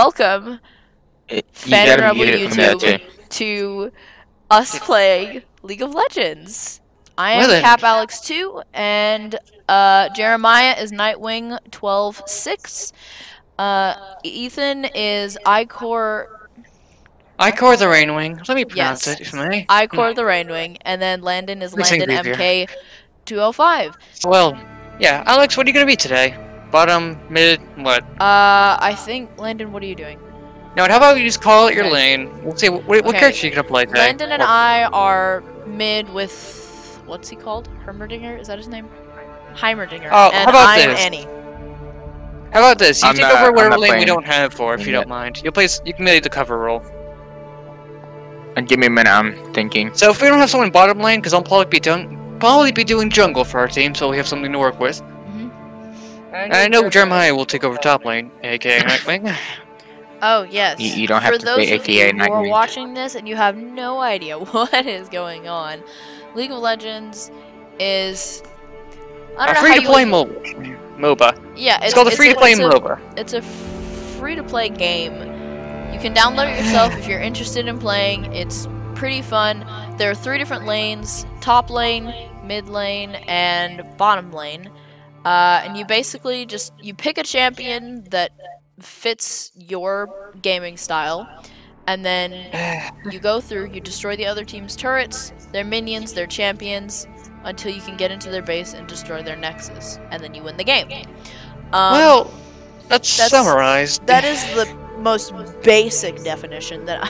welcome you Fan gotta Rebel mute it from there, YouTube to us playing League of Legends. I am Well then. Cap Alex 2 and uh, Jeremiah is Nightwing 12-6. Uh, Ethan is Icor Icor the Rainwing. Let me pronounce Yes. it for me. Icor the Rainwing, and then Landon is Landon MK 205. Well, yeah, Alex, what are you gonna be today? Bottom, mid, what? Uh, I think Landon, what are you doing? No, how about you just call it your Okay. lane? We'll see what, what Okay. character you gonna play today. Landon and I are mid with what's he called? Hermerdinger? Is that his name? Heimerdinger. Oh, how about I'm this? Annie. How about this? You I'm take not- over whatever lane we don't have for, if you yet. don't mind. You'll play. You can play the cover role. And give me a minute, I'm thinking. So if we don't have someone bottom lane, because I'll probably be doing probably be doing jungle for our team, so we have something to work with. And I know Jeremiah will take over top lane, aka Nightwing. Oh yes. You- you don't have For to those of you who are watching this and you have no idea what is going on, League of Legends is I don't a know free to play would- MOBA. MOBA. Yeah, It's, called a free to play MOBA. It's a free to play game. You can download it yourself if you're interested in playing. It's pretty fun. There are three different lanes top lane, mid lane, and bottom lane. Uh, and you basically just you pick a champion that fits your gaming style and then you go through you destroy the other team's turrets their minions their champions until you can get into their base and destroy their nexus and then you win the game um, well, that's, that's- summarized. that is the most basic definition that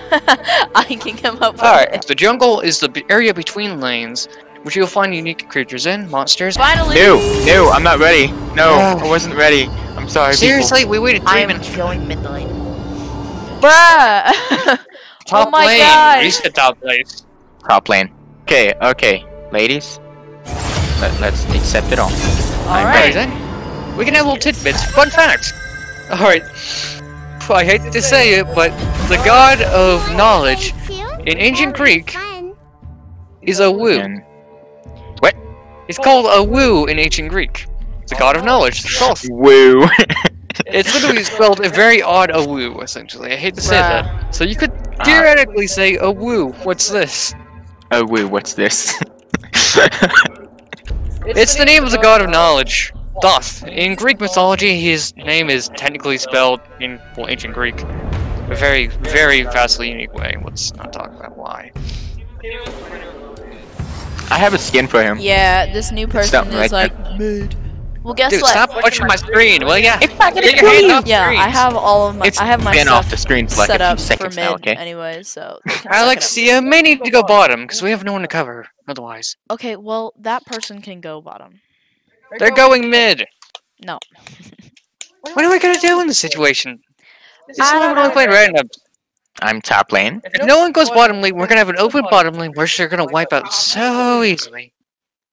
I can come up with. Alright, the jungle is the area between lanes, which you'll find unique creatures in, monsters. Finally, No, no, I'm not ready. No, Ah. I wasn't ready. I'm sorry, Seriously, we waited I three am minutes. going mid lane. Bruh! Top oh my lane. God. You said top place. Top lane. Okay, okay, ladies. Let, let's accept it all. Alright. Alright. We can have little tidbits. Fun facts. Alright. I hate to say it, but the god of knowledge in ancient Greek is a woo. And It's called a woo in ancient Greek. It's a god of oh. knowledge. It's called- woo. It's literally spelled a very odd a woo, essentially. I hate to say Bruh. that. So you could ah. theoretically say a woo. What's this? oh woo, what's this? It's the name of the god of knowledge, Thoth. In Greek mythology, his name is technically spelled in well, ancient Greek, a very, very vastly unique way. Let's not talk about why. I have a skin for him. Yeah, this new person something is like like mid. Well, guess Dude, what? stop watching my screen, will ya? It's not gonna Get your kill hands off yeah, screen. I have all of my. It's I have my been stuff off the screen for like set a few seconds mid now, okay? anyway, so. they can suck Alex, it you may need to go bottom because we have no one to cover. Otherwise. Okay, well that person can go bottom. they're going mid. No. What are we gonna do in this situation? This is why we're only playing random. I'm top lane. If no one goes bottom lane, we're gonna have an open bottom lane where they're gonna wipe out so easily.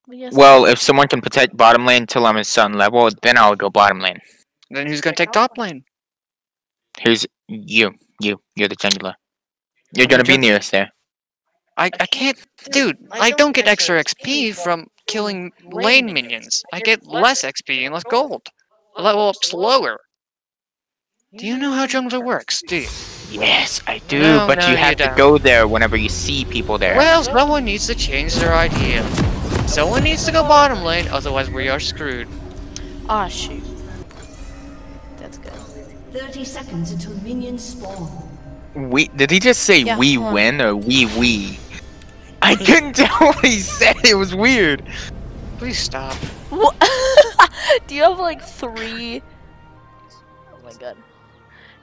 Well, if someone can protect bottom lane till I'm at sun level, then I'll go bottom lane. Then who's gonna take top lane? Who's you. You. You're the jungler. You're gonna be nearest there. I, I can't, dude. I don't get extra XP from killing lane minions. I get less XP and less gold. I level up slower. Do you know how jungler works? Do you? Yes, I do, No, but no, you you have to go there whenever you see people there. Well, someone needs to change their idea. Someone needs to go bottom lane, otherwise we are screwed. Ah, shoot. That's good. 30 seconds until minions spawn. we did he just say Yeah, we win or we we? I couldn't tell what he said. It was weird. Please stop. What? Do you have like three? Oh my god.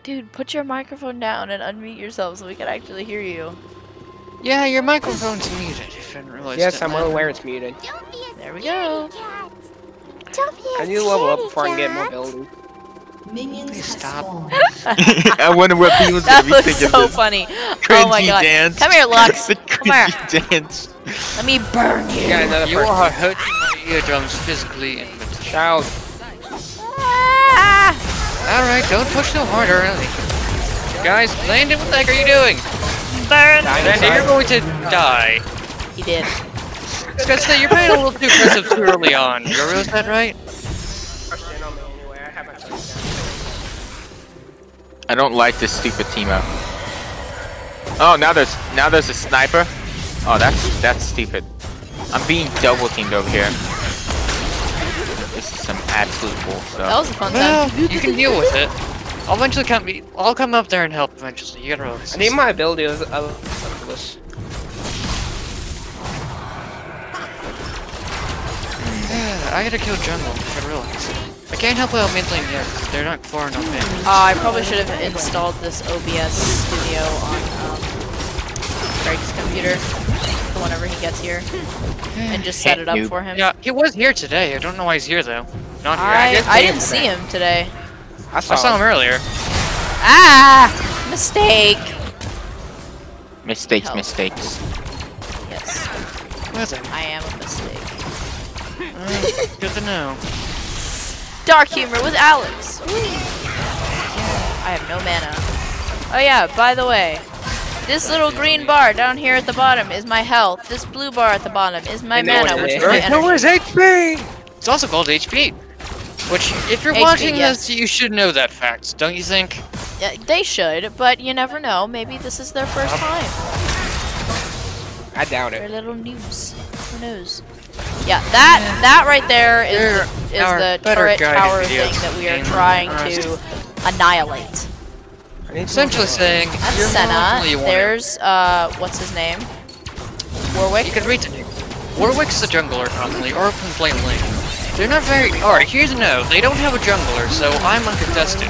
Dude, put your microphone down and unmute yourself so we can actually hear you. Yeah, your microphone's muted. If I didn't realize Yes. I'm well aware it's muted. There we go. I need to level up before I can get mobility. Minions Please stop. I wonder what people That gonna be was thinking so of this funny. Oh cringy my god. dance. Come here, Lux. the Come here. cringy dance. Let me burn you. Got another You person. are hurting my eardrums physically and mentally. Child. Alright, don't push so hard early. Guys, Landon, what the heck are you doing? Burn. Landon, you're going to die. He did. I was gonna say, you're playing a little too aggressive too early on. You realize that, right? Question on me anyway. I haven't touched I don't like this stupid team up. Oh, now there's now there's a sniper. Oh, that's that's stupid. I'm being double teamed over here. This is some absolute bull That was a fun Well, time. you can deal with it. I'll eventually come. Be, I'll come up there and help eventually. You gotta relax. I need my ability of of this. Yeah, I gotta kill jungle. You gotta realize. I can't help out mid lane yet. 'cause They're not far enough in. Uh, I probably should have installed this OBS studio on um, Greg's computer whenever he gets here, and just set it up Noob. for him. Yeah, he was here today. I don't know why he's here though. Not here. I, did I see him didn't see today. him today. I saw, I saw him earlier. Ah! Mistake! Mistakes, Help. mistakes. Yes, Where's? I am a mistake. Uh, good to know. Dark humor with Alex. I have no mana. Oh yeah, by the way, this little green bar down here at the bottom is my health. This blue bar at the bottom is my And mana, which is is it? my No, energy. where's HP? It's also called HP. Which, if you're HP, watching yes. this, you should know that fact, don't you think? Yeah, they should, but you never know. Maybe this is their first time. I doubt They're little noobs. Who knows? Yeah, that that right there is There the, is the turret tower thing that we are trying to annihilate. I need Essentially saying, That's you're Senna. normally you want it. There's uh, what's his name? Warwick. You can read it. Warwick's the jungler normally, or complete lane. They're not very. Alright, here's a no. They don't have a jungler, so I'm uncontested.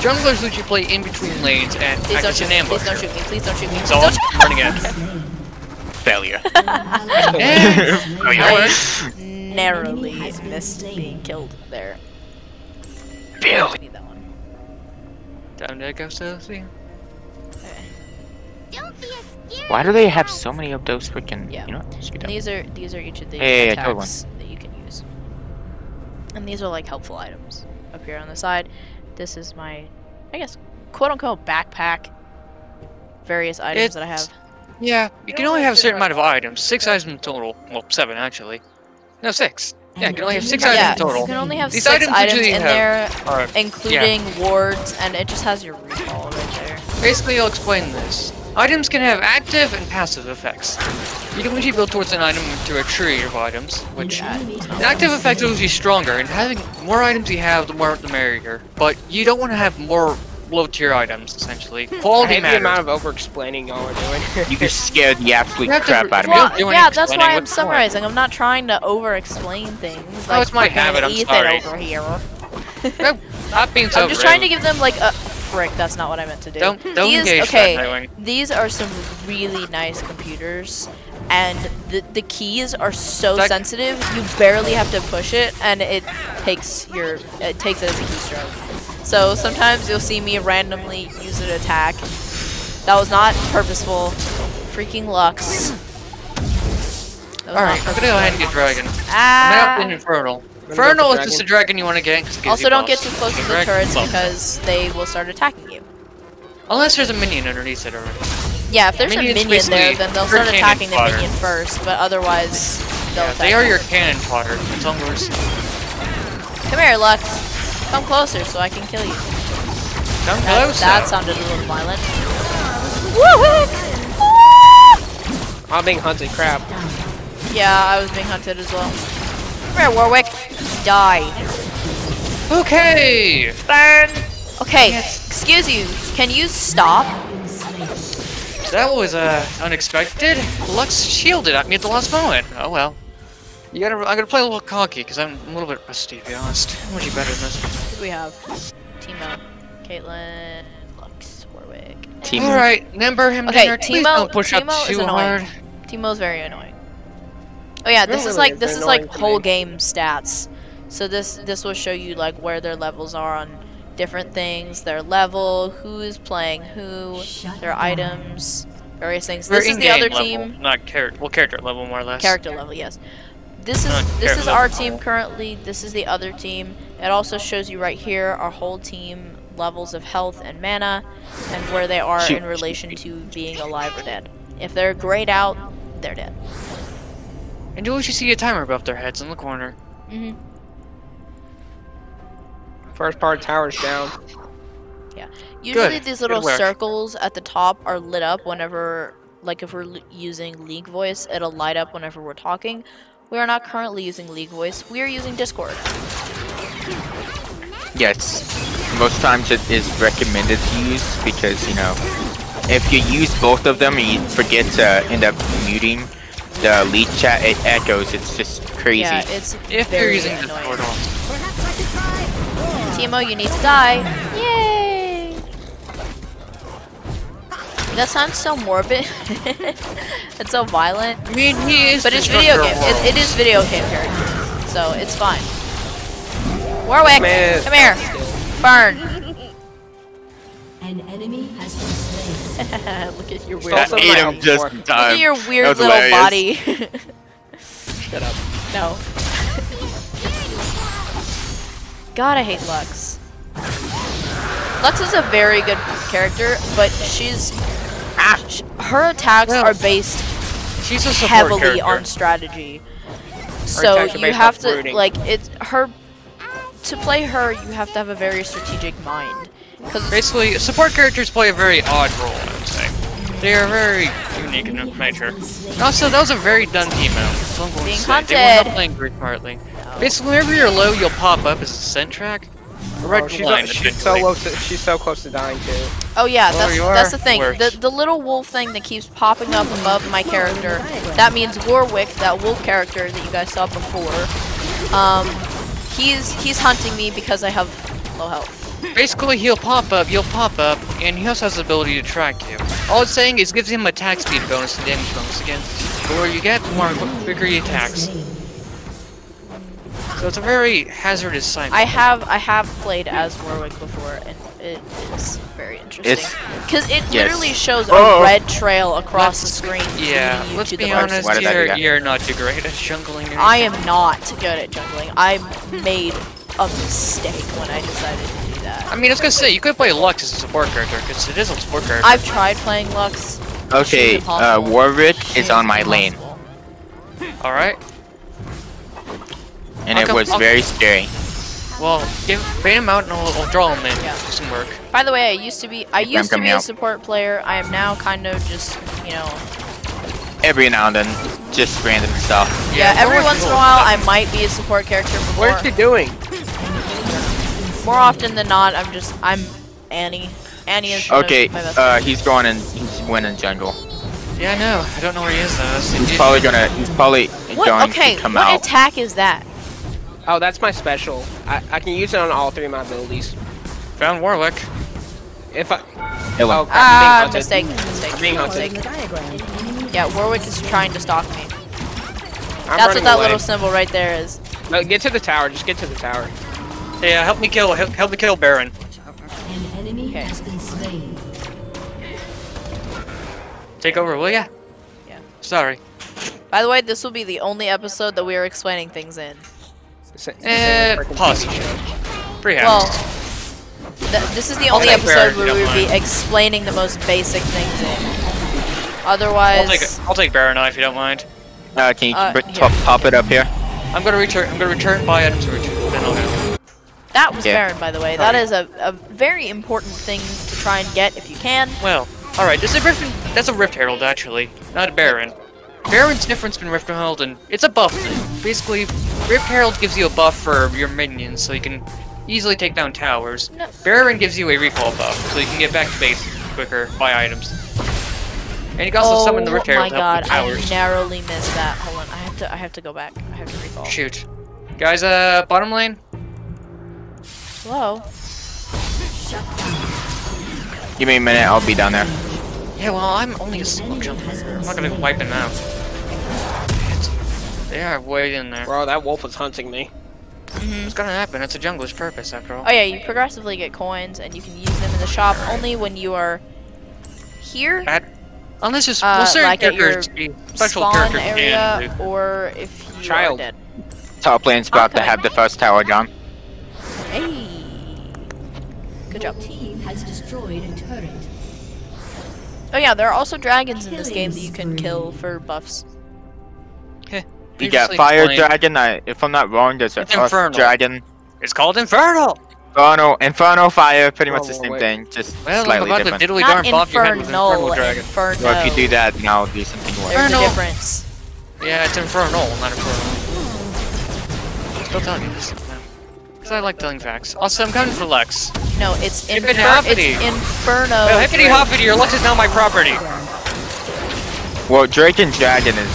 Junglers usually play in between lanes and Please act don't as shoot an me. ambush. Please don't shoot me. Please don't shoot me. So don't I'm running in. Failure. And oh, you know what? Narrowly missed being killed there. Failure. I need that. Time to go stealthy. Why do they have so many of those freaking? Yeah. You know what? Just get And out. these are these are each of the Yeah, yeah, yeah, totally. attacks that you can use. And these are like helpful items up here on the side. This is my, I guess, quote unquote backpack. Various items that I have. Yeah, you can only have a certain amount of items. Six items in total. Well, seven actually. No, six. Yeah, you can only have six yeah, items in you can only have These six items items in have- there, Alright, including wards, and it just has your recall right there. Basically, I'll explain this. Items can have active and passive effects. You can usually build towards an item to a tree of items, which the active effect is usually stronger, and having more items you have, the more the merrier. But you don't want to have more low tier items, essentially. Hmm. I Quality hate the amount of over explaining y'all are doing. You just scared the absolute You to crap re- out of me. Well, Well, do yeah, that's why I'm with point. summarizing. I'm not trying to over-explain things. Oh, Like it's my habit, I'm Ethan sorry. over here. No, not being so I'm just trying to give them like a frick. That's not what I meant to do. Don't don't these, engage okay, that these are some really nice computers, and the the keys are so Like- sensitive. You barely have to push it, and it takes your it takes it as a keystroke. So sometimes you'll see me randomly use an attack. That was not purposeful. Freaking Lux. Alright, I'm gonna go ahead and get purposeful. dragon. I'm Ah. out in Infernal. Infernal is just a dragon you want to get. 'cause Also, don't get too close to the turrets because they will start attacking you. Unless there's a minion underneath it already. Yeah, if there's a Minions minion there, then they'll start cannon attacking the minion first, but otherwise, they'll Yeah, they are you. your cannon fodder. It's all. Come here, Lux. Come closer so I can kill you. Come That, close. that sounded a little violent. Woo-wick! I'm being hunted crap. Yeah, I was being hunted as well. Come here, Warwick. Die. Okay. Burn! Okay, excuse you. Can you stop? That was uh unexpected. Lux shielded at me at the last moment. Oh well. You gotta. I'm gonna play a little cocky because I'm a little bit rusty, to be honest. How much you better than this? Who do we have? Teemo, Caitlyn, Lux, Warwick. Team. All right, Nimber him Okay, dinner. Please Teemo- don't push Teemo up is too annoying. hard. Teemo's very annoying. Oh yeah, this They're is really- like this is like whole game stats. So this this will show you like where their levels are on different things, their level, who is playing who, their items, various things. We're This is the other level, team not character. Well, character level more or less. character level, yes. This is Not this character is level. our team currently. This is the other team. It also shows you right here our whole team levels of health and mana and where they are Shoot, in relation to being alive or dead. If they're grayed out, they're dead. And do you always see a timer above their heads in the corner. hmm First part tower's down. Yeah. Usually Good. these little circles at the top are lit up whenever, like if we're l- using League Voice, it'll light up whenever we're talking. We are not currently using League Voice. We are using Discord. Yes. Most times it is recommended to use because, you know, if you use both of them and you forget to end up muting the lead chat, it echoes. It's just crazy. Yeah, it's If you're using annoying. Discord also. Teemo, you need to die. Yay! That sounds so morbid. it's so violent. I mean, he is But it's video game. of It, it worlds. is video game character. So it's fine. Warwick, Man, come here. Burn. An enemy has been slain. Look at your weird. some I ate him just Look at your weird little hilarious. body. Shut up. no. God, I hate Lux. Lux is a very good character, but she's sh- her attacks Well, are based She's a heavily character. on strategy. So you have to brooding. like it's her to play her. You have to have a very strategic mind because Basically, support characters play a very odd role, I would say. They are very unique in nature. Also, that was a very done team out. So I'm going Being to say. They were hunted. not playing very smartly. Basically, whenever you're low, you'll pop up as a scent track. Right Oh, she's, line, she's so essentially. low to, she's so close to dying too. oh yeah, Well, that's you that's the thing. worse. The the little wolf thing that keeps popping up above my character. That means Warwick, that wolf character that you guys saw before. Um, he's he's hunting me because I have low health. Basically, he'll pop up, you'll pop up, and he also has the ability to track you. All it's saying is gives him attack speed bonus and damage bonus again. The more you get, the more quicker he attacks. So it's a very hazardous sign. I have I have played as Warwick before, and it is very interesting It's- because it yes. literally shows a Oh. red trail across the screen. Yeah, let's to be the honest, Why did I do you're, you're not too great at jungling. or I am not good at jungling. I made a mistake when I decided to do that. I mean, I was gonna say, you could play Lux as a support character, because it is a support character. I've tried playing Lux. Okay, uh. Warwick is on my lane. Alright, and I'll it come- was I'll- very scary. well, give, bait him out and I'll, I'll draw him in. Yeah. Do some work. By the way, I used to be I I'm used to coming be a out. support player. I am now kind of just you know Every now and then, just random stuff. yeah. Yeah, every once in a while, I might be a support character. But What more, is she doing? more often than not, I'm just I'm Annie. Annie is one of Okay, my best uh, he's going in. He's winning jungle. Yeah, I know. I don't know where he is though. That's He's probably gonna. He's probably What? going Okay, to come what out. attack is that? Oh, that's my special. I, I can use it on all three of my abilities. Found Warwick. If I Kill him. oh, crap, Ah, I'm being mistake, hunted. mistake, Being mistake. Yeah, Warwick is trying to stalk me. I'm That's what that away. little symbol right there is. No, get to the tower. Just get to the tower. Yeah, help me kill. Help, help me kill Baron. An enemy Okay. has been slain. Take over, will ya? Yeah. Sorry. By the way, this will be the only episode that we are explaining things in. Sa- Eh, same freaking pause. TV Well, th this is the only take Baron, episode where we don't will be explaining the most basic things in. I'll Otherwise, take. I'll take Baron if you don't mind. Uh, can you Uh, br- here. pop, pop it up here? I'm gonna return. I'm gonna return buy items and return. Then I'll go. that was Yeah. Baron, by the way. That is a, a very important thing to try and get if you can. Well, all right. This is a Rift. That's a Rift Herald actually, not a Baron. Baron's difference from Rift Herald and it's a buff thing. Basically, Rift Herald gives you a buff for your minions, so you can easily take down towers. No. Baron gives you a recall buff, so you can get back to base quicker, buy items. And you can also oh summon the Rift my Herald to help god, with I narrowly missed that. Hold on, I have to I have to go back. I have to recall. Shoot. Guys, uh, bottom lane? Hello? Give me a minute. I'll be down there. Yeah, well, I'm only a slow jumper. I'm not gonna wipe him out. Shit. They are way in there. Bro, that wolf was hunting me. It's gonna happen. It's a jungler's purpose, after all. Oh yeah, you progressively get coins and you can use them in the shop only when you are here. At, unless it's Uh, well, certain like at your characters, special spawn characters area can or if you Child. are dead. Top lane's about to have the first tower down. Hey. Good job. Team has destroyed a turret. Oh yeah, there are also dragons in this game that you can kill for buffs. You got fire explained. dragon. I, if I'm not wrong, there's a It's earth infernal. dragon. It's called Infernal! Inferno, Inferno Fire, pretty much oh, the Oh, same wait. thing, just Well, I'm slightly about different. to diddly Not darn bop your head with infernal, Infernal Dragon. inferno. Well, if you do that, then I'll do something worse. There's a difference. Yeah, it's Infernal, not Infernal. Still telling you this now. Because I like telling facts. Also, I'm coming for Lex. No, it's Hippity infer- hoppity. It's inferno. Well, hippity hoppity, your Lex is now my property. Well, Drake and Dragon is.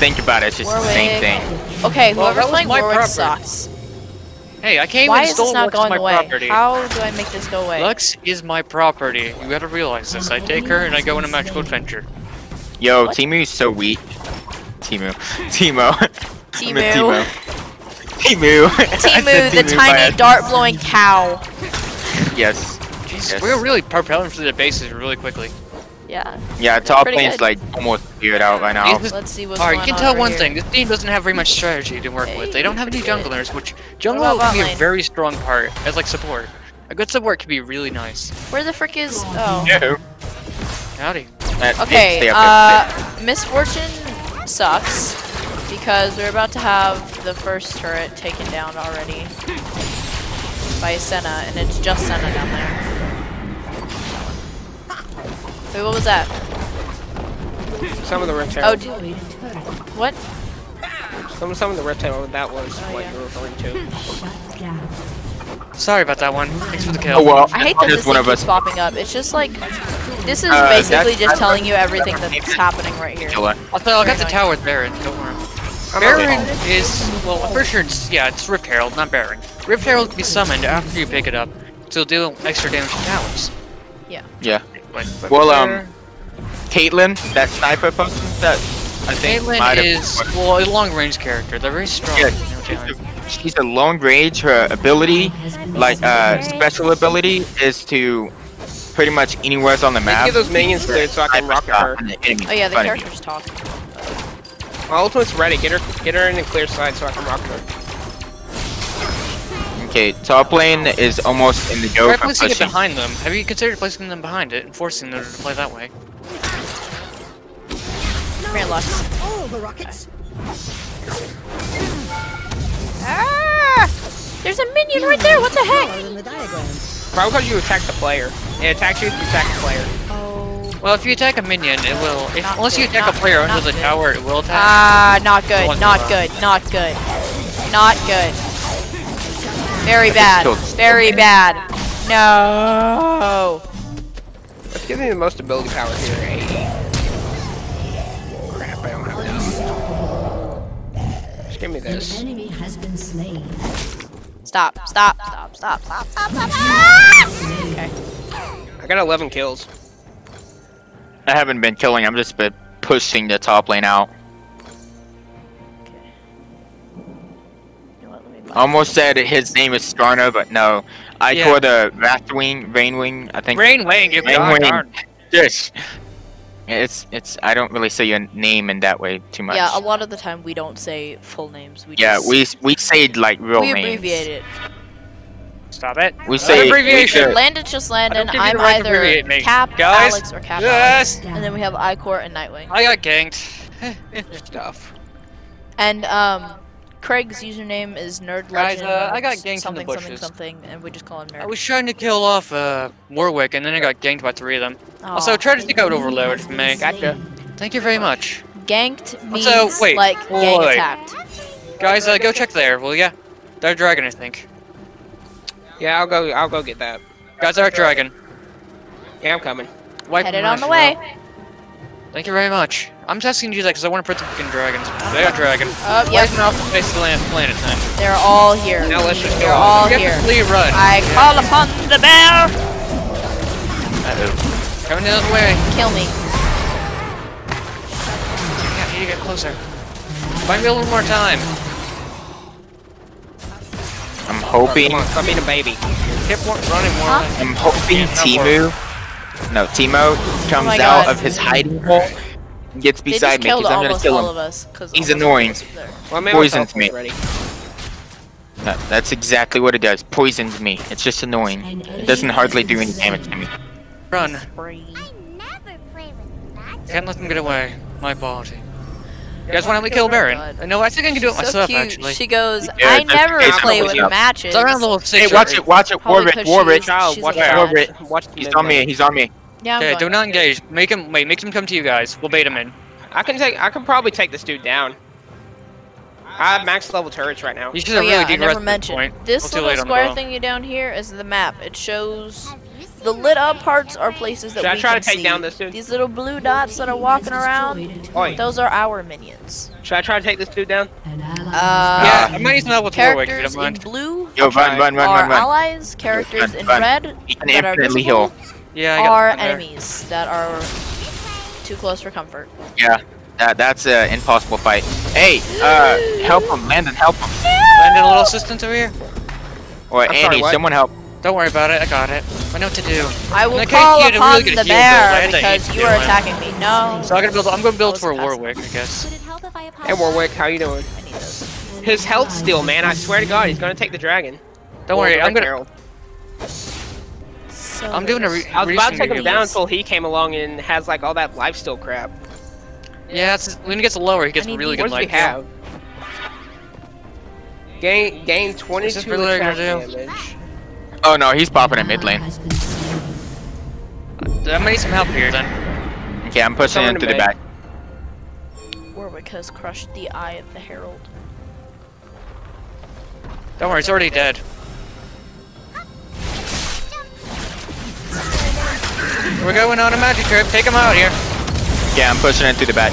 Think about it, it's just the same thing. Okay, Well, whoever's that playing my Warwick property. sucks. Hey, I came Why and is stole this not Lex going my away? property. How do I make this go away? Lux is my property. You gotta realize this. I take her and I go on a magical adventure. Yo, What? Timu is so weak. Timu. Teemo. I meant Timu. Timu. I Timu, the Timu tiny dart-blowing cow. Yes. Jeez, Yes. we're really propelling through the bases really quickly. Yeah. Yeah, top Pretty lane's like almost figured out right now. Let's see what's Alright, you can tell one here. thing. This team doesn't have very much strategy to work with. They don't have any junglers, which jungle can be a very strong part as like support. A good support can be really nice. Where the frick is? Oh. No. Howdy. Uh, Okay. Uh, misfortune sucks because we're about to have the first turret taken down already by Senna, and it's just Senna down there. Wait, what was that? Some of the Rift Oh, Herald. d- Destroyed a turret. what? Some, some of the Rift Herald, that was Oh, what yeah. you were referring to. Down. Sorry about that one. Thanks for the kill. Oh well. I hate that just this one thing of keeps us. popping up. It's just like this is Uh, basically just telling you everything that's happening right here. Killer. Also, I got the tower with Baron. Don't worry. I'm Baron is well, I'm pretty sure it's yeah, it's Rift Herald, not Baron. Rift Herald can be summoned after you pick it up to deal extra damage to towers. Yeah. But, but Well, um, Caitlyn, that sniper person that I think might Caitlyn have- is well a long range character. They're very strong. Yeah, you know, Jalen. she's a, she's a long range. Her ability, like uh, special ability, is to pretty much anywhere on the map. get those minions cleared so I can sniper rocket shot her. and the enemy Oh yeah, the in front of you. character's talking. My ultimate's ready. Get her, get her in the clear side so I can rocket her. Okay, top lane is almost in the go Try for placing it behind them. Have you considered placing them behind it and forcing them to play that way? Come here, Lux. All the rockets. Ah! There's a minion right there. What the heck? Follow in. Probably because you attack the player. It attacks you if you attack the player. Oh. Well, if you attack a minion, it will. If, Not unless you attack a player good, under the good. tower, it will attack. Ah, not good. Not good. Not good. Not good. Very bad. Very bad. No. Let's give me the most ability power here. Hey. Crap, I don't have enough. Just give me An this. enemy has been slain. Stop. Stop. Stop. Stop. Stop. Stop. Stop. Ah! Okay. I got 11 kills. I haven't been killing. I'm just been pushing the top lane out. You know what, let me buy- Almost said his name is Skarner, but no. I Yeah. call the Wrathwing, Rainwing. I think. Rain Wing, you Rain god Yes. It's it's. I don't really say your name in that way too much. Yeah, a lot of the time we don't say full names. We Yeah, just, we we say like real we names. abbreviate it. Stop it. We say we abbreviation. say- Landon's just Landon. give you I'm right either abbreviate. Cap, Guys? Alex, or Cap Yes. Alex. And then we have Icor and Nightwing. I got ganked. Stuff. And um, Craig's username is Nerd Guys, Legend. uh, I got ganked in the something, something, something, and we just call him Nerd. I was trying to kill off uh, Warwick, and then I got ganked by three of them. Aw. Also, try to take out Overload for me. Gotcha. Thank you very much. ganked means Also, wait, like gang wait. attacked. Guys, uh, go check there, will ya? They're dragon, I think. Yeah, I'll go. I'll go get that. Guys, they're dragon. Yeah, I'm coming. Wipe Headed them on the out, way. Thank you very much. I'm just asking you that because I want to protect the fucking dragons. They are dragon. Oh, yep, Wiping off the face of the land planet then. they're all here. Now let's just go They're all Get here. the flee run. I call upon the bear. Uh-oh. Coming the other way. Kill me. Yeah, need to get closer. Find me a little more time. I'm hoping. Come on, stop being a baby. Keep wa- running more. Huh? I'm hoping Yeah, not Timu. No, Teemo comes oh my out of his hiding hole and gets beside me because I'm gonna kill him. of He's all of annoying. us are there. Well, man, Poisoned me. Ready. That- that's exactly what it does. Poisons me. It's just annoying. It doesn't hardly do any damage to me. Run. Free. I never play with that. Can't let them get away. My body. You guys want to kill Baron? God. No, I think I can do it So myself, cute. actually. She goes, Yeah, I never case play somebody with else- matches. It's around level Hey, six. watch it, watch it, Probably Warwick, 'cause Warwick. she's- Child, she's watch a the bad. Warwick. Watch the He's on me, he's on me. Yeah, Okay, do not engage. Make him wait. Make him come to you guys. We'll bait him in. I can take. I can probably take this dude down. I have max level turrets right now. Oh, you should Oh have yeah, really I never point. mentioned. Well, This too little late on the square ball. thingy down here is the map. It shows the lit up parts are places that Should I try can to take see. down this dude? These little blue dots that are walking around, Oi, those are our minions. should I try to take this dude down? Uh, Yeah, I might use that with Warwick if you Characters don't in blue Yo, run, run, run, are run, run. allies. Characters Run, in run. red He can that are infinitely visible heal. Yeah, I got are enemies that are too close for comfort. Yeah, that, that's an impossible fight. Hey, uh, help him, Landon, help him. Landon, a little assistance over here. Or I'm sorry, Annie, someone help. Don't worry about it. I got it. I know what to do. I will Okay, call you had a upon really the heal build. I bear because you you, are attacking me. No. So I'm gonna build. I'm gonna build for. Warwick, I guess. Hey Warwick, how you doing? I need those. His health steal, man. I swear to God, he's gonna take the dragon. Don't worry. I'm gonna. Herald. So I'm doing a re- I was about to take him Recent down until he came along and has like all that lifesteal crap. Yeah, it's, when he gets lower, he gets I need really these. good What does he have? Gain gain 22 really attack damage. Oh no, he's popping in ally mid lane. has been slain. I need some help here then. Okay, I'm pushing Someone into to the back. Warwick has crushed the eye of the herald. Don't worry, he's already dead. We're going on a magic trip. Take him out here. Yeah, I'm pushing into the back.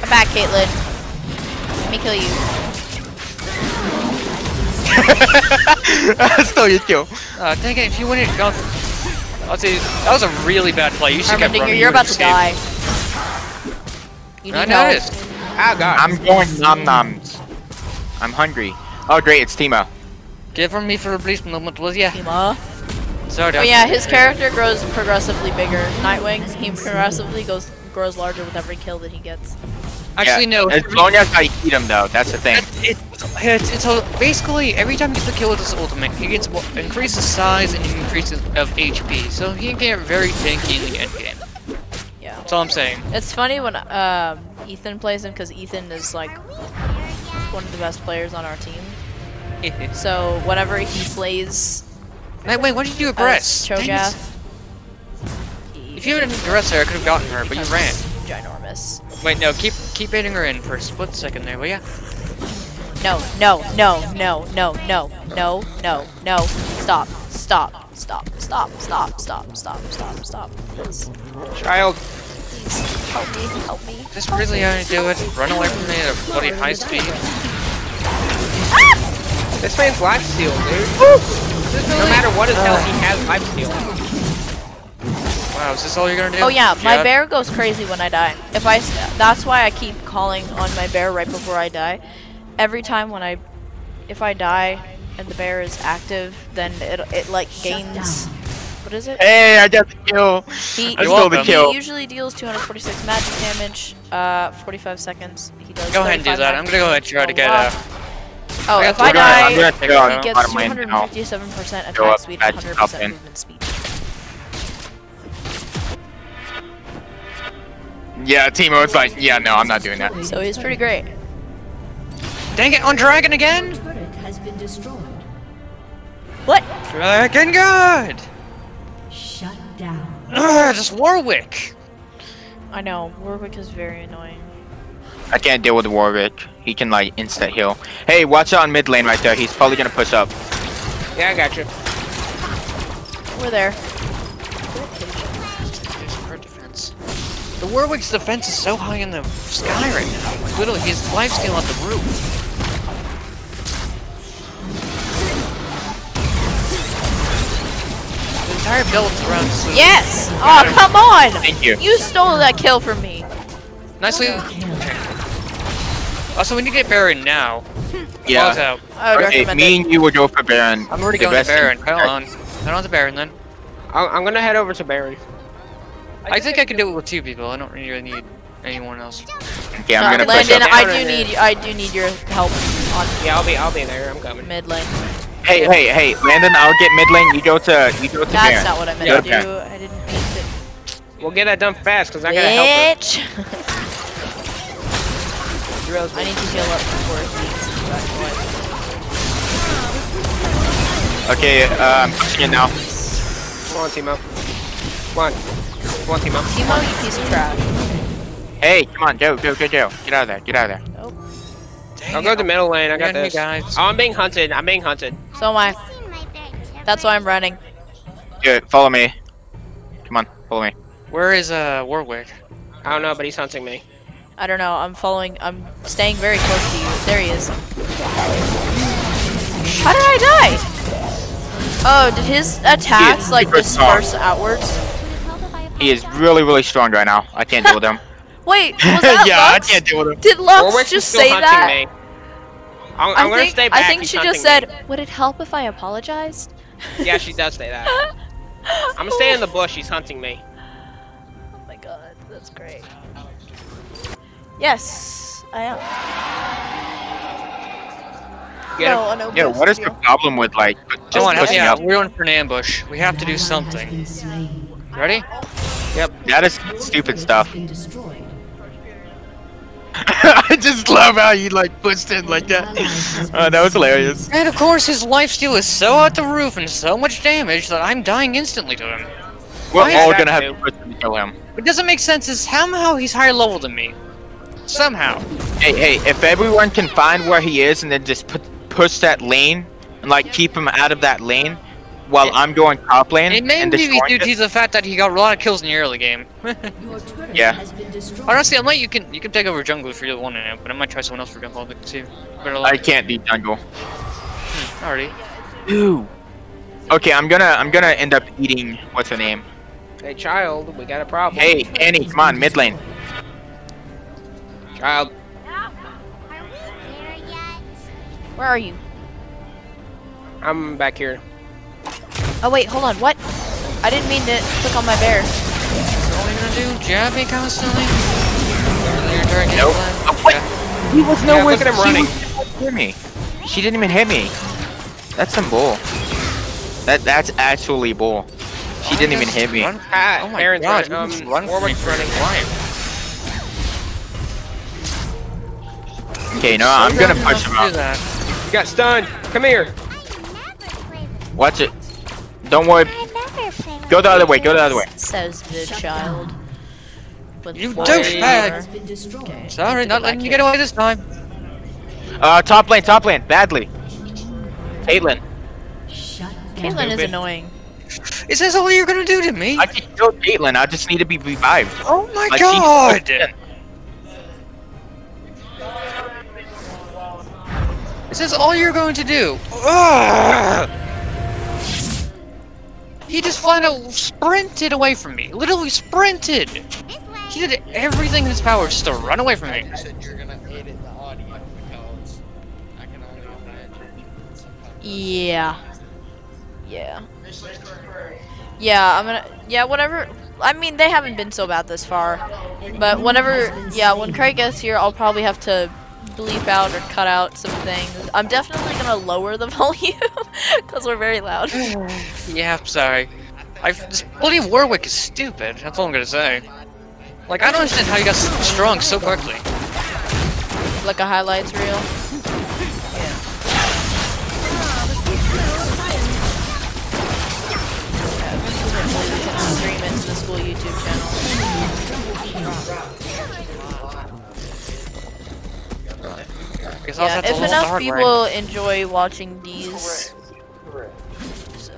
I'm back, Caitlyn. Let me kill you. Stole your kill. Uh, dang it! If you win it, go. I'll say that was a really bad play. You should have Harmondinger, running. you're about to escaped. die. You I need help. noticed. Oh God. I'm going nom noms. I'm hungry. Oh great, it's Teemo. Give him me for a brief moment, will ya? Tima. Sorry. Oh yeah, his character grows progressively bigger. Nightwing, he progressively goes grows larger with every kill that he gets. Actually, Yeah, no. As long as I eat him though, that's the thing. It, it, it's, it's so basically every time he gets a kill with his ultimate, he gets mo- increases size and increases of HP, so he can get very tanky in the end game. Yeah. That's all I'm saying. It's funny when um, Ethan plays him because Ethan is like one of the best players on our team. So whenever he plays Wait, wait, what did you do with as Bress? Cho'Gath, If you hadn't dressed her, I could have gotten her, but you ran. Ginormous. Wait, no, keep keep baiting her in for a split second there, will ya? No, no, no, no, no, no, no, no, no. Stop, stop, stop, stop, stop, stop, stop, stop, stop. Please, Child. please, help me, help me. This really how you do it? Run away from me at a bloody high speed? Ah! This man's life steal, dude. No matter what his health, he has life steal. Wow, is this all you're gonna do? Oh yeah, my Jeb? bear goes crazy when I die. If I, s- that's why I keep calling on my bear right before I die. Every time when I, if I die and the bear is active, then it it like gains. What is it? Hey, I got the kill. He, I stole the kill. he usually deals 246 magic damage. Uh, 45 seconds. He does. Go ahead and do that. I'm gonna go ahead and try to get lot. uh, Oh, I if I die, He go he out gets of my now. 257% attack speed, and 100% movement speed. Yeah, Teemo, it's like, yeah, no, I'm not doing that. So he's pretty great. Dang it, on Dragon again! Has been destroyed. What? Dragon God! Shut down. Ugh, just Warwick! I know Warwick is very annoying. I can't deal with Warwick. He can like instant heal. Hey, watch out on mid lane right there. He's probably gonna push up. Yeah, I got you. We're there. The Warwick's defense is so high in the sky right now. Like, literally, his lifesteal on the roof. The entire build's around Sue. Yes! Oh, come on! Thank you. You stole that kill from me. Nicely. Oh, also, we need to get Baron now. Yeah. out. I would Okay, me it. and you would go for Baron. I'm already The going to Baron. thing- Hold on. Head on to Baron then. I'm, I'm gonna head over to Baron. I think I can do it with two people. I don't really need anyone else. Okay, I'm gonna push Landon, up. I do need I do need your help on Yeah, I'll be I'll be there. I'm coming. mid lane. Hey, hey, hey, Landon, I'll get mid lane. You go to, you go to That's Baron. not what I meant Yeah, to do. I didn't mean to. We'll get that done fast, because I gotta help her. Bitch! I need to heal up before he back away. Okay, uh, I'm pushing it now. Come on, Teemo. Come on. Come on, Teemo. Teemo, you piece of trash. Hey, come on, Joe, Joe, Joe, Joe. Get out of there, get out of there. Nope. I'll go to middle lane, I got this. Guys. Oh, I'm being hunted. I'm being hunted. So am I. That's why I'm running. Good, follow me. Come on, follow me. Where is uh Warwick? I don't know, but he's hunting me. I don't know. I'm following. I'm staying very close to you. There he is. How did I die? Oh, did his attacks like super strong. disperse outwards? He is really, really strong right now. I can't deal with him. Wait, was that yeah, I can't deal with him. Did Lux Warwick's just say that? me. I'm, I'm I gonna think stay back. I think she just said, me. "Would it help if I apologized?" Yeah, she does say that. I'm gonna stay in the bush. He's hunting me. Oh my god, that's great. Yes, I am. Get no, no, Yeah, what is the problem with like just Come on, help me pushing out. up? We're on for an ambush. We have to do An ally has something. been slain. Ready? That is stupid stuff. I just love how you like pushed in like that. Oh, that was hilarious. And of course, his lifesteal is so out the roof and so much damage that I'm dying instantly to him. We're Why all gonna have to push him to kill him. What doesn't make sense is somehow he's higher level than me. Somehow. Hey, hey, if everyone can find where he is and then just put, push that lane and like keep him out of that lane while It- I'm going top lane It may and be destroying due it. to the fact that he got a lot of kills in the early game. Your Yeah. has been. Honestly, I might you can you can take over jungle if you really want to, but I might try someone else for jungle to see. Better I can't do jungle. Hmm, Alrighty. Ooh. Okay, I'm gonna I'm gonna end up eating what's her name? Hey, child, we got a problem. Hey, Annie, come on, mid lane. child. Where are you? I'm back here. Oh wait, hold on. What? I didn't mean to click on my bear. What are you gonna do? Jab me constantly? Your target Nope. flag? Oh, wait. Yeah. He was Yeah, nowhere. look at him she running. was- me. She didn't even hit me. That's some bull. That that's actually bull. She didn't even hit me. Run- Ah, Oh my Aaron's god, running. you Um, run Warwick's running. life. Okay, no, I'm gonna Don't push him do up. You got stunned. Come here. Watch it. Don't worry. Go the other way. Go the other way. Says the child. You four douchebag. armor. Has been destroyed. Sorry, not letting you here. get away this time. Uh, top lane, top lane, badly. Caitlyn, Caitlyn is annoying. Is this all you're gonna do to me? I can kill Caitlyn. I just need to be revived. Oh my Like, she's- god! Is this all you're going to do? Ugh! He just flat out sprinted away from me. Literally sprinted! He did everything in his power just to run away from me. said you're gonna edit the audio because I can only imagine. Yeah. Yeah. Yeah, I'm gonna. Yeah, whatever. I mean, they haven't been so bad this far. But whenever. Yeah, when Craig gets here, I'll probably have to bleep out or cut out some things. I'm definitely gonna lower the volume because we're very loud. Yeah, I'm sorry. I this bloody Warwick is stupid. That's all I'm gonna say. Like I don't understand how you got s- strong so quickly. like a highlights reel. Channel. I guess I'll Yeah, have if enough hard way. people enjoy watching these, so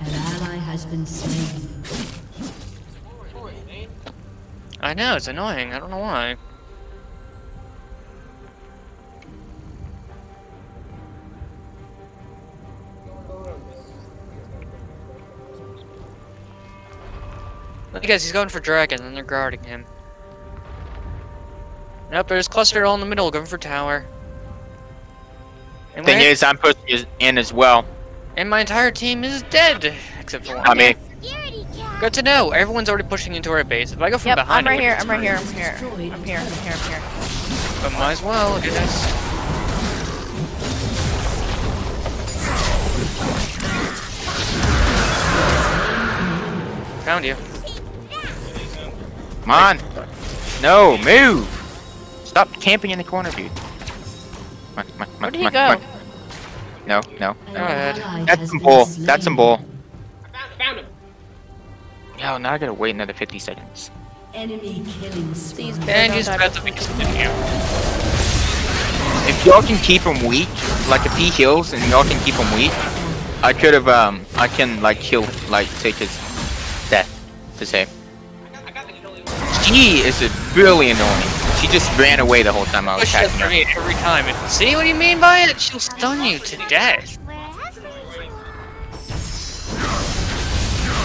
An ally has been slain. I know it's annoying. I don't know why. Look, guys, he's going for dragon, and they're guarding him. Nope, there's clustered all in the middle, going for tower. And, Thing is, I'm pushing in as well. and my entire team is dead, except for one. I mean, Good to know. Everyone's already pushing into our base. If I go from yep, behind, I'm it right here. I'm right here. I'm here. I'm here. I'm here. I'm here. But might as well. Look at this. Found you. Come on. No, move. Stop camping in the corner, dude. Come on, come on, Where on, did he go? come on. No, no, An no. That's some been bull. That's some slain. bull. Found him. Yo, now I gotta wait another 50 seconds. Enemy killing These spree. bears And don't he's about to be we sitting do. here. If y'all can keep him weak, like if he heals and y'all can keep him weak, I could have um I can like kill like take his death to save. She is a really annoying. She just ran away the whole time I was Push it attacking for her. me every time. And see what you mean by it? She'll stun you to death.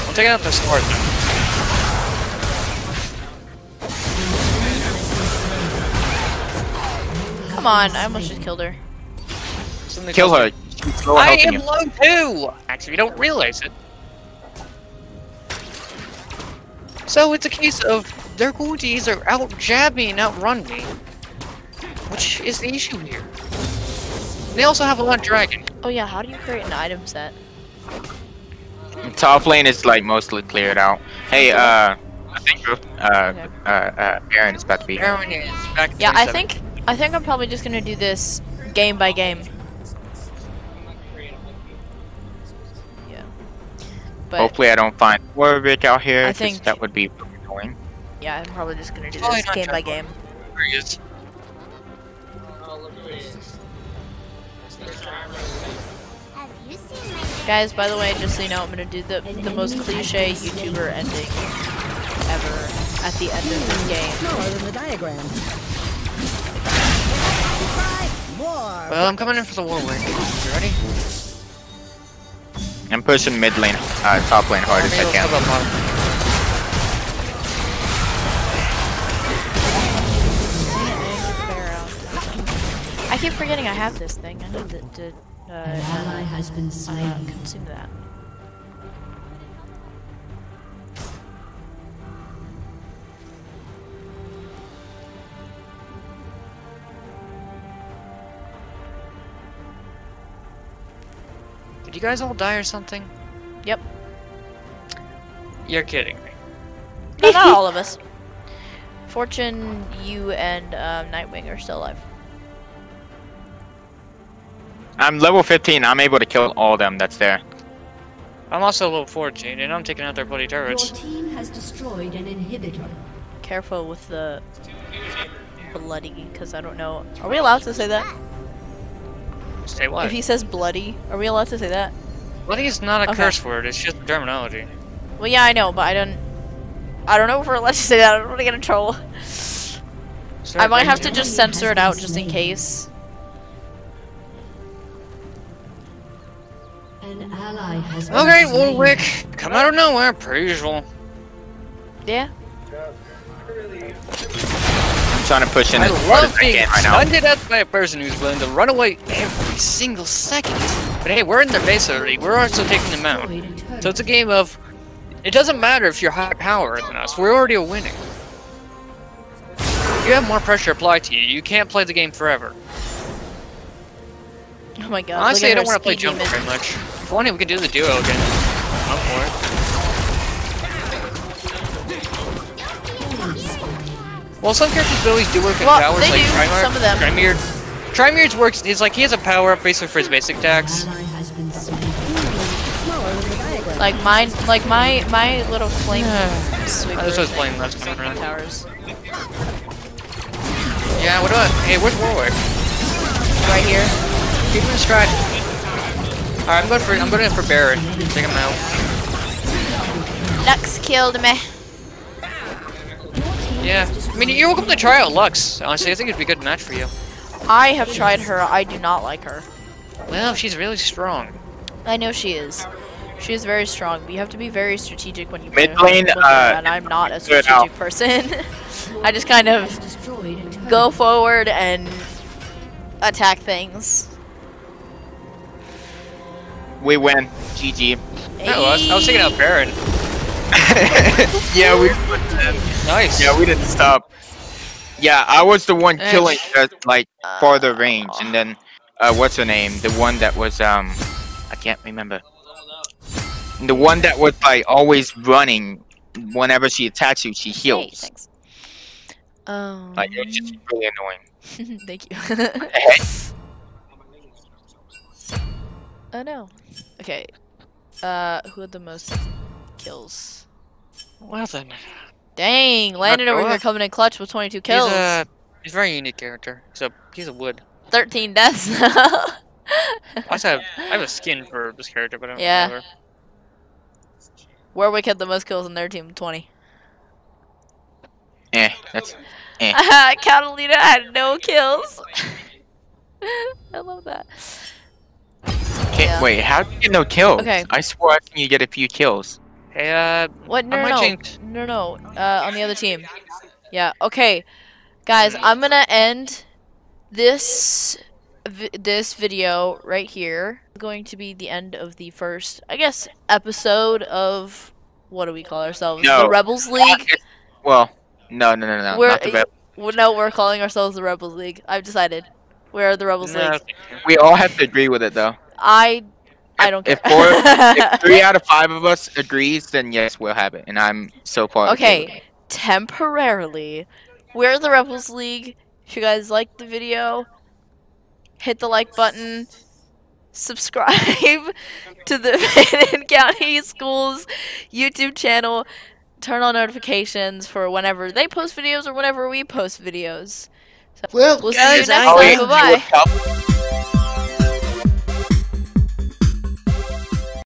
I'm taking out the sword though. Come on, I almost just killed her. Something Kill her. me- She's lower I am you. low too! Actually, you don't realize it. So it's a case of their goodies are out jabbing and outrun me. Which is the issue here. They also have a lot of dragon. Oh yeah, how do you create an item set? Top lane is like mostly cleared out. Hey, uh, I think uh, uh, uh, Aaron is about to be here. Aaron is back Yeah, I think I think I'm probably just gonna do this game by game. Yeah. But Hopefully, I don't find Warwick out here. I 'cause think- that would be annoying. Yeah, I'm probably just gonna do Probably this game by game. There he is. Guys, by the way, just so you know, I'm gonna do the the most cliche YouTuber ending ever at the end of this game. Smaller than the diagram. Well, I'm coming in for the Warwick. You ready? I'm pushing mid lane, uh, top lane hard as I let's can. Keep forgetting I have this thing. I need to, to An uh, ally has been uh, slain. consume that. Did you guys all die or something? Yep. You're kidding me. No, not all of us. Fortune, you, and um, Nightwing are still alive. I'm level 15. I'm able to kill all of them that's there. I'm also level 14, and I'm taking out their bloody Your turrets. team has destroyed an inhibitor. Careful with the bloody, because I don't know. Are we allowed to say that? Say what? If he says bloody, are we allowed to say that? Bloody is not a Okay. curse word, it's just terminology. Well, yeah, I know, but I don't. I don't know if we're allowed to say that. I don't want to get in trouble. I might have to just censor it out just in slain. case. An ally has been Okay, slain. Warwick, come out of nowhere, per usual. Yeah. I'm trying to push in I as hard love as I being can right now. stunned to death by a person who's willing to run away every single second. But hey, we're in their base already. We're also taking them out. Destroyed a turret. So it's a game of. It doesn't matter if you're high power than us. We're already winning. You have more pressure applied to you. You can't play the game forever. Oh my god. Honestly, I look at don't want to play Jungle very much. If only we could do the duo again. I'm for it. Well, some characters' abilities do work in Well, towers, they like do, Trimark. some of them. Trymere. Trimere's works. He's like he has a power up basically for his basic attacks. An ally has been slain. Smaller than the diagram. Like mine, like my my little flame sweeper. I was playing last is around. Towers. Yeah. What about? Hey, where's Warwick? Right here. Keep him in stride. Alright, I'm going for I'm going in for Baron. Take him out. Lux killed me. Yeah. I mean, you're welcome to try out Lux. Honestly, I think it'd be a good match for you. I have tried her. I do not like her. Well, she's really strong. I know she is. She is very strong, but you have to be very strategic when you Mid lane, her, uh, and I'm not a strategic person. I just kind of destroyed a turret. go forward and attack things. We win. GG. I was, I was taking out Baron. yeah, we. Nice. Yeah, we didn't stop. Yeah, I was the one killing at like farther range, and then uh, what's her name? The one that was um, I can't remember. The one that was like always running. Whenever she attacks you, she Hey, heals. thanks. Um, Like it was just really annoying. thank you. Hey, oh no. Okay. Uh, who had the most kills? Well Dang, landed over here coming in clutch with 22 kills. he's kills. a he's a very unique character. He's a piece of wood. 13 deaths now. I have I have a skin for this character, but I don't Yeah. remember. Warwick had the most kills in their team, 20. eh, that's eh. Catalina had no kills. I love that. Yeah. wait. How do you get no kills? Okay. I swore I seen you get a few kills. Hey, uh, What? No, no, no, no, no. Uh, on the other team. Yeah. Okay, guys, I'm gonna end this vi- this video right here. Going to be the end of the first, I guess, episode of what do we call ourselves? No. The Rebels League. Well, no, no, no, no. We're- Not the. No, we're calling ourselves the Rebels League. I've decided. We're the Rebels no, League. We all have to agree with it though. I I don't care. If four, if three out of five of us agrees, then yes, we'll have it. And I'm so far. okay temporarily, we're the Rebels League. If you guys liked the video, hit the like button, subscribe to the Fannin County Schools YouTube channel, turn on notifications for whenever they post videos or whenever we post videos. Well, We'll see you next I time. Bye bye. you were tough.